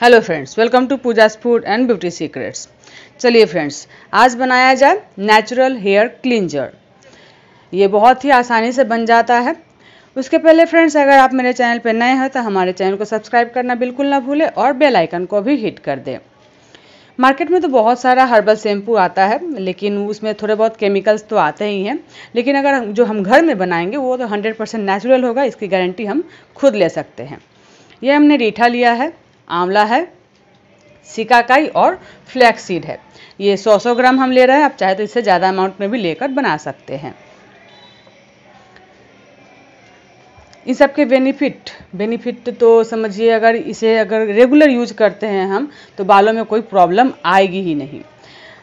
Hello friends welcome to Pooja's food and beauty secrets चलिए friends आज बनाया जाए नेचुरल हेयर क्लींजर ये बहुत ही आसानी से बन जाता है। उसके पहले फ्रेंड्स अगर आप मेरे चैनल पर नए हैं तो हमारे चैनल को सब्सक्राइब करना बिल्कुल ना भूलें और बेल आइकन को भी हिट कर दें। मार्केट में तो बहुत सारा हर्बल शैम्पू आता है, लेकिन उसमें थोड़े बहुत केमिकल्स तो आते ही हैं। लेकिन अगर जो हम घर में बनाएँगे, वो तो 100 परसेंट नेचुरल होगा, इसकी गारंटी हम खुद ले सकते हैं। ये हमने रीठा लिया है। आंवला है सिकाकाई और फ्लैक्स सीड है। ये 100-100 ग्राम हम ले रहे हैं, आप चाहे तो इससे ज़्यादा अमाउंट में भी लेकर बना सकते हैं। इन सब के बेनिफिट बेनिफिट तो समझिए, अगर इसे अगर रेगुलर यूज़ करते हैं हम तो बालों में कोई प्रॉब्लम आएगी ही नहीं।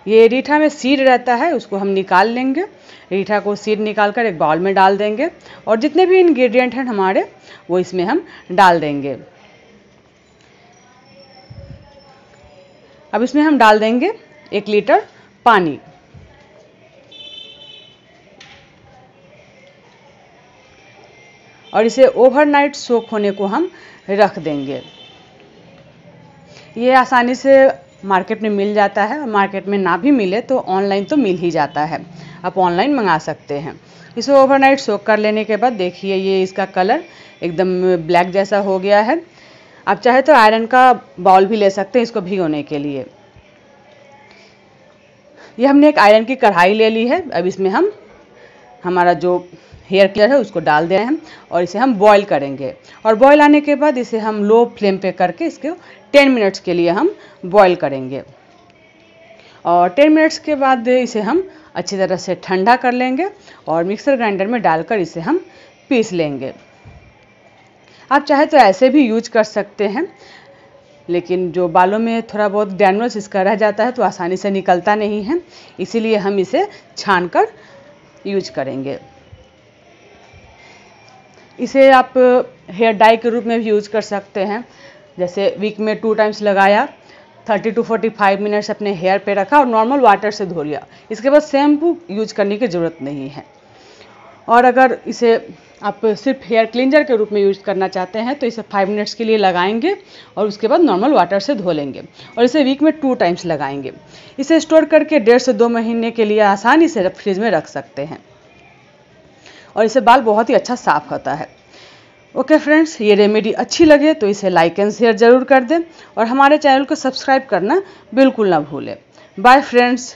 ये रीठा में सीड रहता है, उसको हम निकाल लेंगे। रीठा को सीड निकाल कर एक बाउल में डाल देंगे और जितने भी इंग्रेडिएंट हैं हमारे, वो इसमें हम डाल देंगे। अब इसमें हम डाल देंगे एक लीटर पानी। और इसे ओवरनाइट सोख होने को हम रख देंगे। ये आसानी से मार्केट में मिल जाता है मार्केट में ना भी मिले तो ऑनलाइन तो मिल ही जाता है। आप ऑनलाइन मंगा सकते हैं। इसे ओवरनाइट सोख कर लेने के बाद देखिए ये इसका कलर एकदम ब्लैक जैसा हो गया है। आप चाहे तो आयरन का बाउल भी ले सकते हैं इसको भिगोने के लिए। ये हमने एक आयरन की कढ़ाई ले ली है। अब इसमें हम, हमारा जो हेयर क्लियर है उसको डाल दे हैं और इसे हम बॉईल करेंगे। और बॉईल आने के बाद इसे हम लो फ्लेम पे करके इसको 10 मिनट्स के लिए हम बॉईल करेंगे। और 10 मिनट्स के बाद इसे हम अच्छी तरह से ठंडा कर लेंगे और मिक्सर ग्राइंडर में डालकर इसे हम पीस लेंगे। आप चाहे तो ऐसे भी यूज़ कर सकते हैं, लेकिन जो बालों में थोड़ा बहुत डैनवर्स इसका रह जाता है तो आसानी से निकलता नहीं है, इसीलिए हम इसे छान कर यूज़ करेंगे। इसे आप हेयर डाई के रूप में भी यूज़ कर सकते हैं, जैसे वीक में टू टाइम्स लगाया 30 टू 45 मिनट्स अपने हेयर पे रखा और नॉर्मल वाटर से धो लिया। इसके बाद शैम्पू यूज़ करने की ज़रूरत नहीं है। और अगर इसे आप सिर्फ़ हेयर क्लींजर के रूप में यूज़ करना चाहते हैं तो इसे फाइव मिनट्स के लिए लगाएँगे और उसके बाद नॉर्मल वाटर से धो लेंगे और इसे वीक में टू टाइम्स लगाएँगे। इसे स्टोर करके डेढ़ से दो महीने के लिए आसानी से फ्रिज में रख सकते हैं। और इससे बाल बहुत ही अच्छा साफ़ होता है। ओके okay फ्रेंड्स ये रेमेडी अच्छी लगे तो इसे लाइक एंड शेयर ज़रूर कर दें और हमारे चैनल को सब्सक्राइब करना बिल्कुल ना भूलें। Bye friends